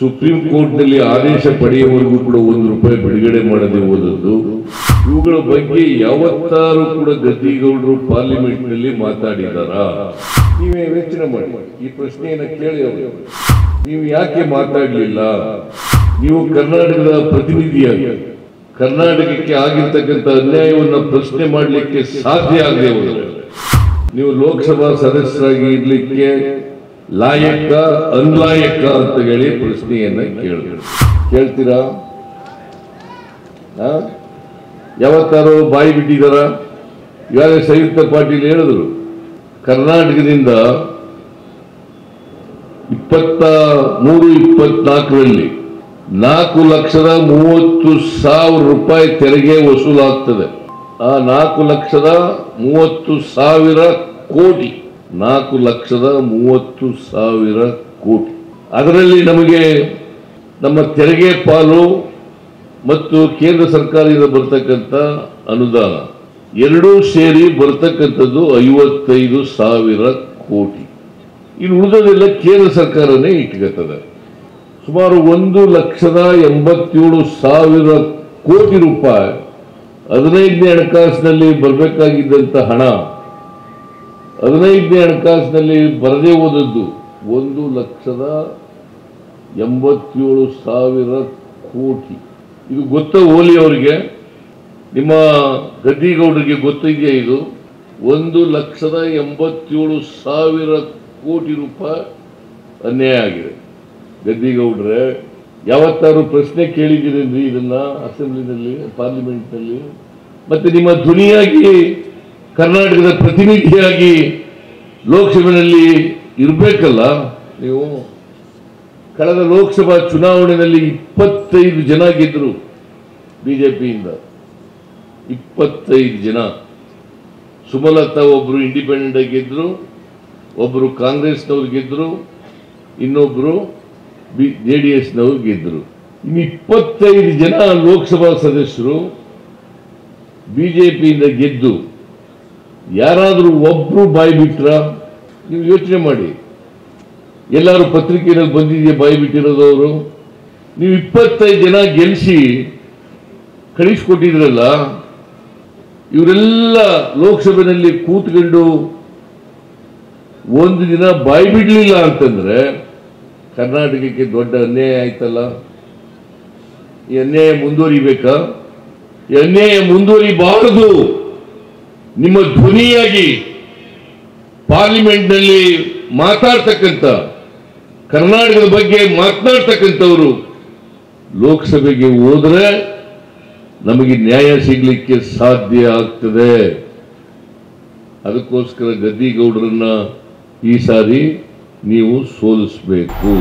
Supreme ಕೋರ್ಟ್ನಲ್ಲಿ ಆದೇಶ ಪಡೆಯುವವರೆಗೂ ಕೂಡ ಒಂದು ರೂಪಾಯಿ ಬಿಡುಗಡೆ ಮಾಡದೆ ಹೋದದ್ದು. ಇವುಗಳ ಬಗ್ಗೆ ಯಾವತ್ತಾರು ಕೂಡ ಗದ್ದಿಗೌಡರು ಪಾರ್ಲಿಮೆಂಟ್ನಲ್ಲಿ ಮಾತಾಡಿದಾರ. ನೀವೇ ಯೋಚನೆ ಮಾಡಿ. ಈ ಪ್ರಶ್ನೆಯನ್ನ ಕೇಳಿ ಅವರು. ನೀವು ಯಾಕೆ ಮಾತಾಡಲಿಲ್ಲ? ನೀವು ಕರ್ನಾಟಕದ ಪ್ರತಿನಿಧಿಯಾಗಿ. ಕರ್ನಾಟಕಕ್ಕೆ ಆಗಿರ್ತಕ್ಕಂಥ ಅನ್ಯಾಯವನ್ನು ಪ್ರಶ್ನೆ ಮಾಡಲಿಕ್ಕೆ ಸಾಧ್ಯ ಆಗದೆ ಹೋದರೆ. ನೀವು ಲೋಕಸಭಾ ಸದಸ್ಯರಾಗಿ ಇರ್ಲಿಕ್ಕೆ ಲಾಯಕ, ಅನ್ಲಾಯಕ ಅಂತ ಹೇಳಿ ಪ್ರಶ್ನೆಯನ್ನ ಕೇಳಿದ್ರು. ಕೇಳ್ತೀರಾ? ಯಾವತ್ತಾರೋ ಯಾವತ್ತಾರು ಬಾಯಿ ಬಿಟ್ಟಿದಾರ? ಇವಾಗ ಸಂಯುಕ್ತ ಪಾಟೀಲ್ ಹೇಳಿದ್ರು, ಕರ್ನಾಟಕದಿಂದ ಇಪ್ಪತ್ತ ಮೂರು, ಇಪ್ಪತ್ನಾಲ್ಕರಲ್ಲಿ ನಾಲ್ಕು ಲಕ್ಷದ ಮೂವತ್ತು ಸಾವಿರ ರೂಪಾಯಿ ತೆರಿಗೆ ವಸೂಲಾಗ್ತದೆ. ಆ ನಾಲ್ಕು ಲಕ್ಷದ ಮೂವತ್ತು ಸಾವಿರ ಕೋಟಿ. ನಾಲ್ಕು ಲಕ್ಷದ ಮೂವತ್ತು ಸಾವಿರ ಕೋಟಿ. ಅದರಲ್ಲಿ ನಮಗೆ ನಮ್ಮ ತೆರಿಗೆ ಪಾಲು ಮತ್ತು ಕೇಂದ್ರ ಸರ್ಕಾರದಿಂದ ಬರತಕ್ಕಂಥ ಅನುದಾನ ಎರಡೂ ಸೇರಿ ಬರ್ತಕ್ಕಂಥದ್ದು ಐವತ್ತೈದು ಸಾವಿರ ಕೋಟಿ. ಇನ್ನು ಉಳಿದೋದೆಲ್ಲ ಕೇಂದ್ರ ಸರ್ಕಾರನೇ ಇಟ್ಕೊತದೆ ಸುಮಾರು ಒಂದು ಲಕ್ಷದ ಎಂಬತ್ತೇಳು ಸಾವಿರ ಕೋಟಿ ರೂಪಾಯಿ ಹದಿನೈದನೇ ಹಣಕಾಸಿನಲ್ಲಿ ಬರಬೇಕಾಗಿದ್ದಂಥ ಹಣ ಹದಿನೈದನೇ ಹಣಕಾಸಿನಲ್ಲಿ ಬರದೇ ಹೋದದ್ದು ಒಂದು ಲಕ್ಷದ ಎಂಬತ್ತೇಳು ಸಾವಿರ ಕೋಟಿ. ಇದು ಗೊತ್ತ ಓಲಿ ಅವರಿಗೆ? ನಿಮ್ಮ ಗದ್ದಿಗೌಡರಿಗೆ ಗೊತ್ತಿದೆಯಾ ಇದು? ಒಂದು ಲಕ್ಷದ ಎಂಬತ್ತೇಳು ಸಾವಿರ ಕೋಟಿ ರೂಪಾಯಿ ಅನ್ಯಾಯ ಆಗಿದೆ. ಗದ್ದಿಗೌಡ್ರೆ ಯಾವತ್ತಾರು ಪ್ರಶ್ನೆ ಕೇಳಿದ್ದೀರೇನ್ರಿ ಇದನ್ನ ಅಸೆಂಬ್ಲಿನಲ್ಲಿ, ಪಾರ್ಲಿಮೆಂಟ್ನಲ್ಲಿ? ಮತ್ತೆ ನಿಮ್ಮ ಧ್ವನಿಯಾಗಿ ಕರ್ನಾಟಕದ ಪ್ರತಿನಿಧಿಯಾಗಿ ಲೋಕಸಭೆಯಲ್ಲಿ ಇರಬೇಕಲ್ಲ? ನೀವು ಕಳೆದ ಲೋಕಸಭಾ ಚುನಾವಣೆಯಲ್ಲಿ ಇಪ್ಪತ್ತೈದು ಜನ ಗೆದ್ರು ಬಿಜೆಪಿಯಿಂದ. ಇಪ್ಪತ್ತೈದು ಜನ. ಸುಮಲತಾ ಒಬ್ಬರು ಇಂಡಿಪೆಂಡೆಂಟ್ ಆಗಿ ಒಬ್ಬರು ಕಾಂಗ್ರೆಸ್ ಕಾಂಗ್ರೆಸ್ನವ್ರು ಗೆದ್ದರು ಇನ್ನೊಬ್ಬರು ಬಿ ಜೆ ಡಿ ಎಸ್ನವ್ರು ಗೆದ್ದರು ಇನ್ನು ಇಪ್ಪತ್ತೈದು ಜನ ಲೋಕಸಭಾ ಸದಸ್ಯರು ಬಿಜೆಪಿಯಿಂದ ಗೆದ್ದು ಯಾರಾದರೂ ಒಬ್ಬರು ಬಾಯಿ ಬಿಟ್ರ ನೀವು ಯೋಚನೆ ಮಾಡಿ. ಎಲ್ಲರೂ ಪತ್ರಿಕೆಯಲ್ಲಿ ಬಂದಿದೆಯಾ ಬಾಯಿ ಬಿಟ್ಟಿರೋದು ನೀವು ಇಪ್ಪತ್ತೈದು ಜನ ಗೆಲ್ಲಿಸಿ ಕಳಿಸ್ಕೊಟ್ಟಿದ್ರಲ್ಲ, ಇವರೆಲ್ಲ ಲೋಕಸಭೆಯಲ್ಲಿ ಕೂತ್ಕೊಂಡು ಒಂದು ದಿನ ಬಾಯಿ ಬಿಡಲಿಲ್ಲ ಅಂತಂದರೆ ಕರ್ನಾಟಕಕ್ಕೆ ದೊಡ್ಡ ಅನ್ಯಾಯ ಆಯ್ತಲ್ಲ? ಈ ಅನ್ಯಾಯ ಮುಂದುವರಿಬೇಕಾ? ಈ ಅನ್ಯಾಯ ಮುಂದುವರಿಬಾರದು! ನಿಮ್ಮ ಧ್ವನಿಯಾಗಿ ಪಾರ್ಲಿಮೆಂಟ್ನಲ್ಲಿ ಮಾತಾಡ್ತಕ್ಕಂಥ, ಕರ್ನಾಟಕದ ಬಗ್ಗೆ ಮಾತನಾಡ್ತಕ್ಕಂಥವರು ಲೋಕಸಭೆಗೆ ಹೋದರೆ ನಮಗೆ ನ್ಯಾಯ ಸಿಗಲಿಕ್ಕೆ ಸಾಧ್ಯ ಆಗ್ತದೆ. ಅದಕ್ಕೋಸ್ಕರ ಗದ್ದಿಗೌಡರನ್ನ ಈ ಸಾರಿ ನೀವು ಸೋಲಿಸಬೇಕು.